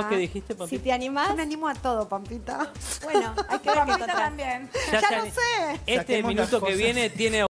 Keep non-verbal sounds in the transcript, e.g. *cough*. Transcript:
¿Vos qué ah, dijiste, Pampita? Si te animás, me animo a todo, Pampita. bueno, hay que *laughs* ver qué Pampita también. Ya Ya lo sé. Este Saquemos minuto que viene tiene